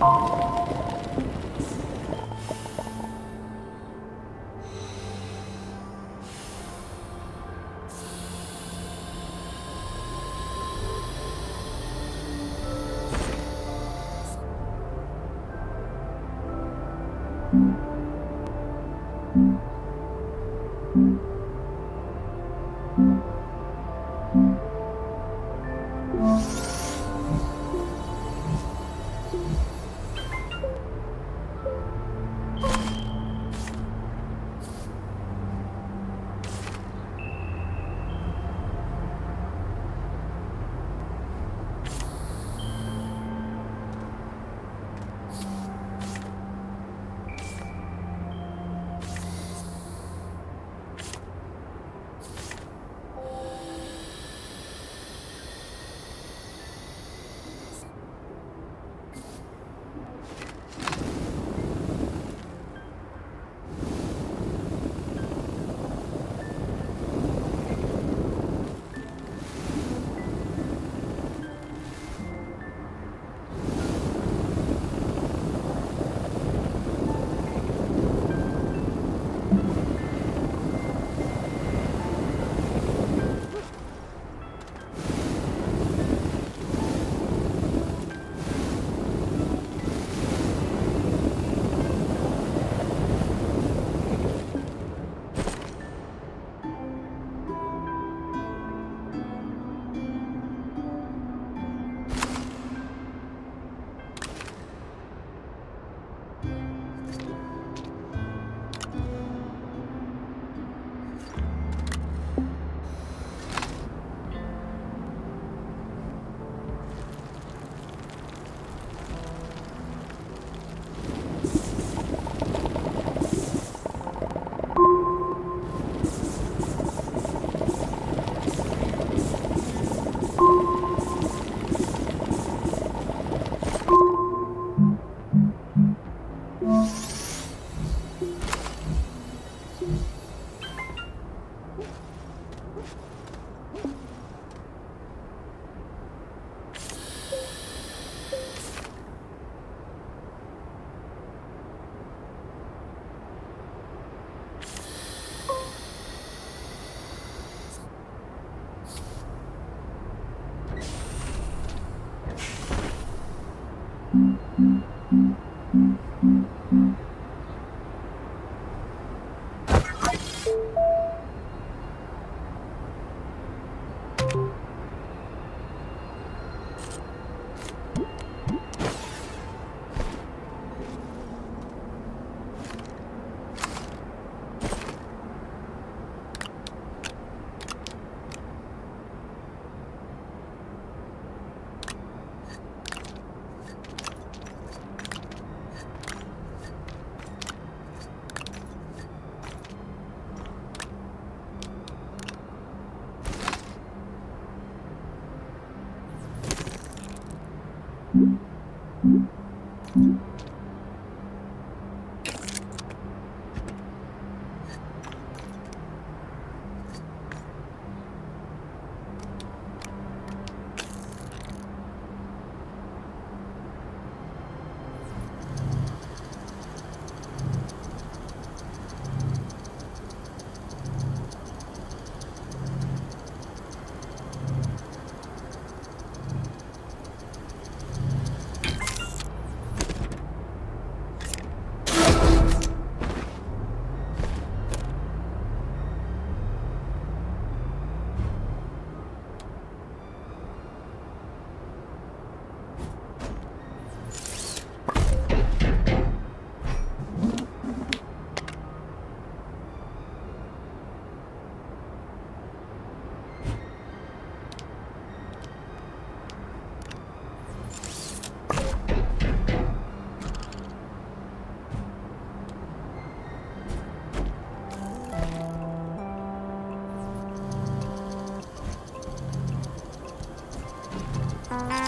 you Ah.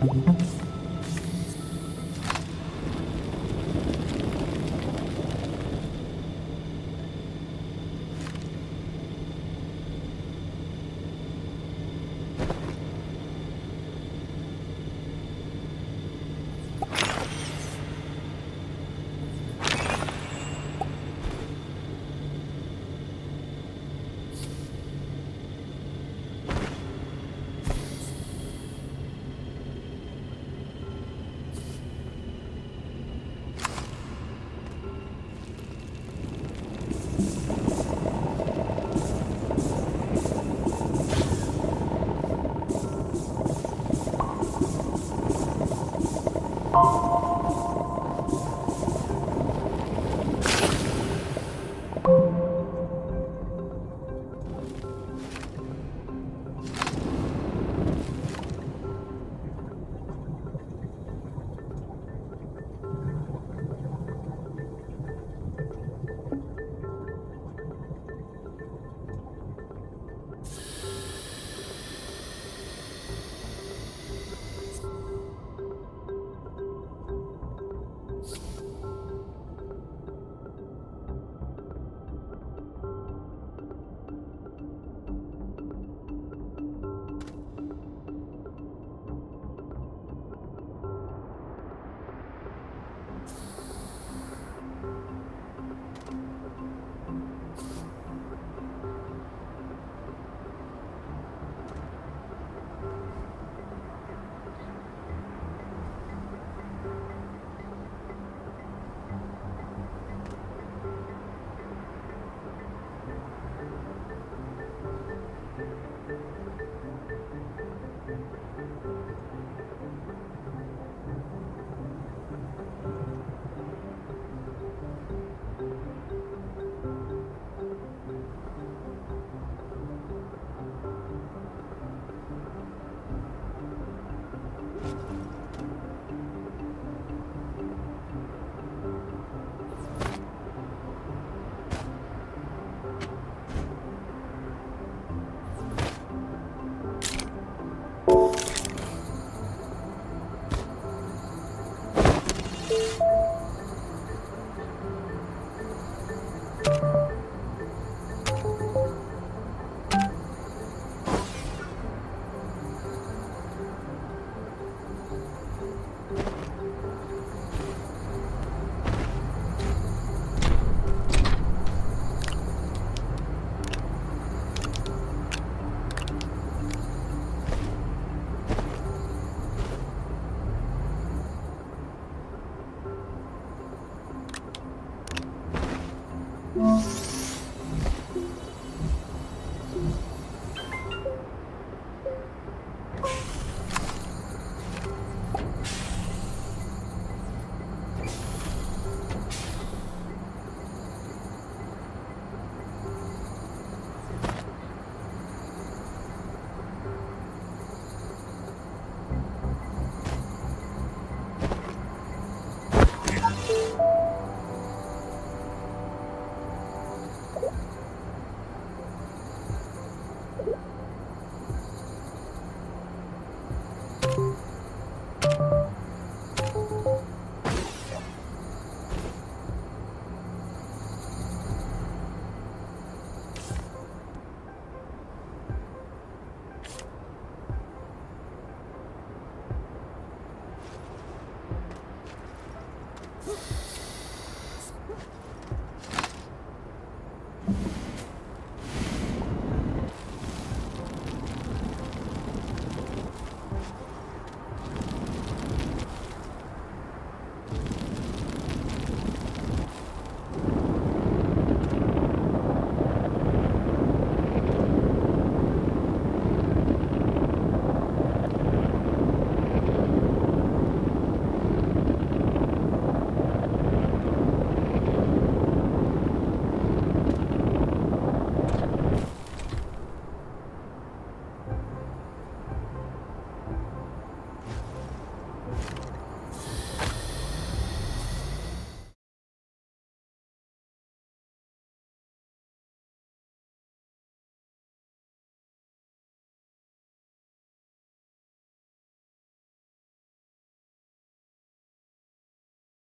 Mm-hmm. Thank. Woo!